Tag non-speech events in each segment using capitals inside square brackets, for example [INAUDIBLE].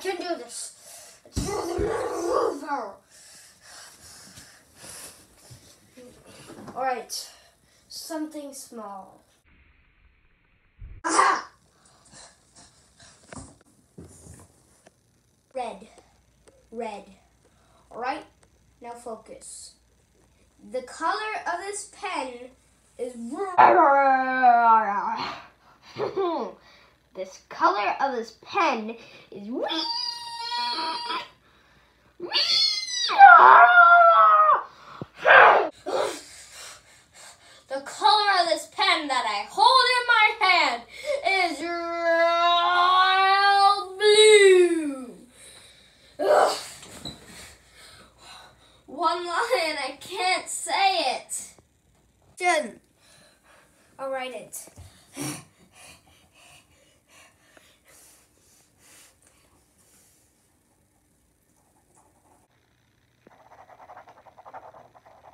can do this. All right, something small. Ah! Red, red. All right, now focus. The color of this pen is this color of this pen is [LAUGHS] the color of this pen that I hold in my hand is royal blue. Ugh. [SIGHS] One line, I can't say it. Jen, I'll write it. [LAUGHS] Reddit! Write it or I'll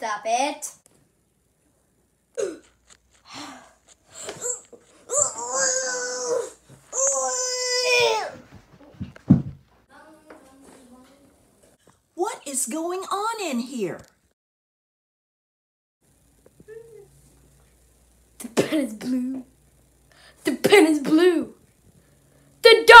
Stop it. What is going on in here? The pen is blue. The pen is blue. The dog